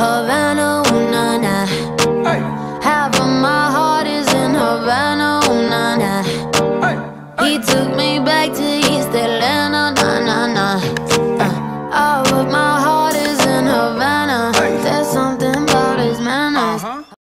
Havana, ooh, nah, nah. Half of my heart is in Havana, ooh, nah, nah. He took me back